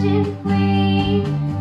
Virgin Queen.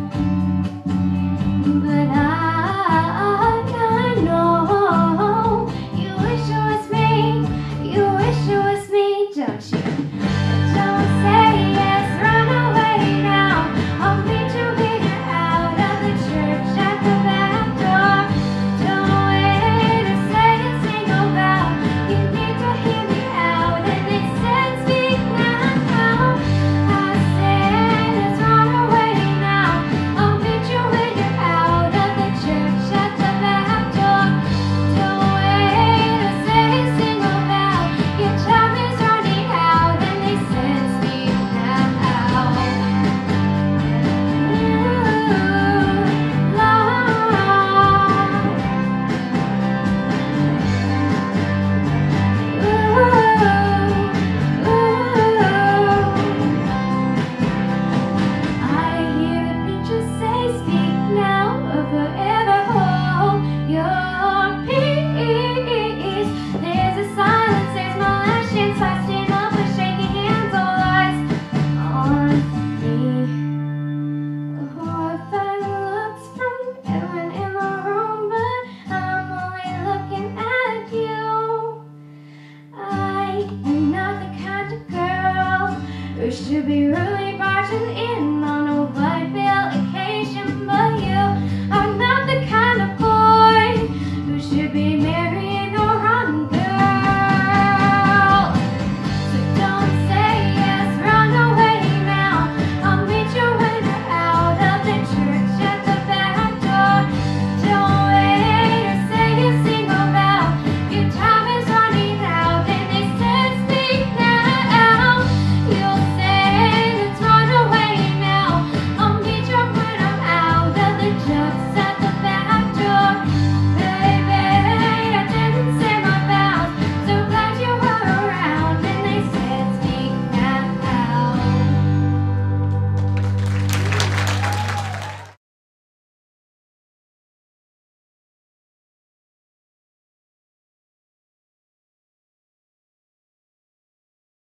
to